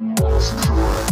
Monster.